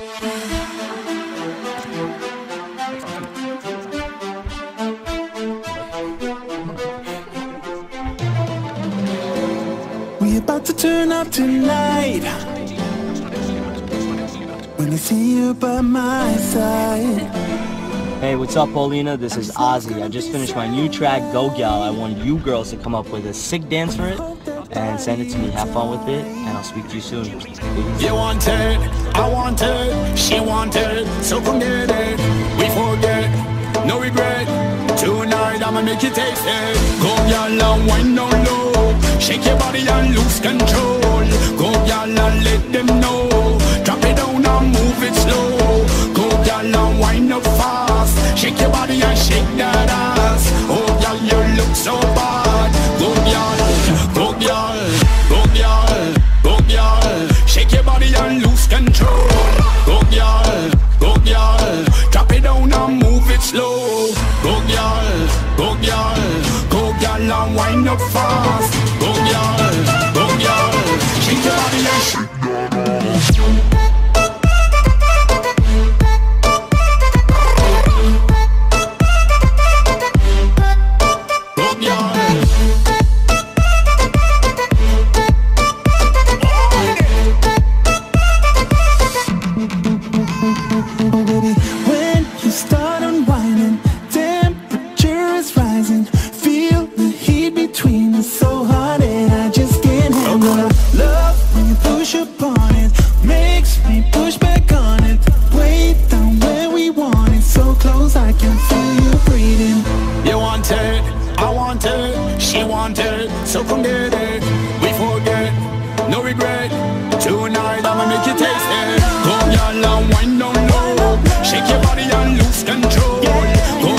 We about to turn up tonight. When I see you by my side. Hey, what's up, Paulina? This is Ahzee. I just finished my new track, Go Gyal. I want you girls to come up with a sick dance for it and send it to me. Have fun with it, and I'll speak to you soon. Peace. You want it, I want it, she want it, so come get it. We forget, no regret. Tonight I'ma make you taste it. Go y'all and wine down low, shake your body and lose control. Go y'all and let them know. Drop it down and move it slow. Go y'all and wine up fast, shake your body and shake that body and lose control. Go y'all, go y'all, drop it down and move it slow. Go y'all, go y'all, go y'all and wind up fast. Go y'all, go y'all, shake your body and shake that ass. She so come get it. We forget, no regret. Tonight I'ma make you taste it. Go y'all and wind down low, shake your body and lose control. Go